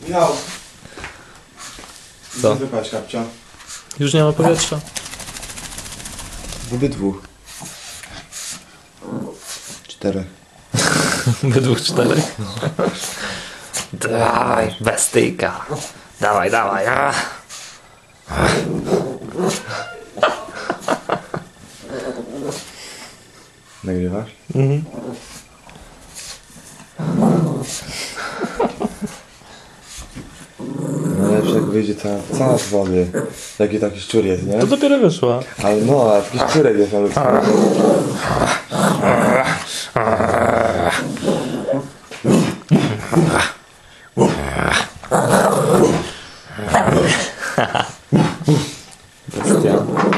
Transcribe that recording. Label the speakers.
Speaker 1: Michał!
Speaker 2: Co?
Speaker 1: Wypaść kapcia?
Speaker 2: Już nie ma powietrza.
Speaker 1: Obydwu. Cztery.
Speaker 2: Według czterech. Dawaj, bestyjka. Dawaj, dawaj. A.
Speaker 1: Nagrywasz?
Speaker 2: Mhm.
Speaker 1: już jak wyjdzie cała, cała z wody, jaki taki szczur jest, nie?
Speaker 2: To dopiero wyszła.
Speaker 1: Ale no, a taki szczurek jest malutki. Bestia.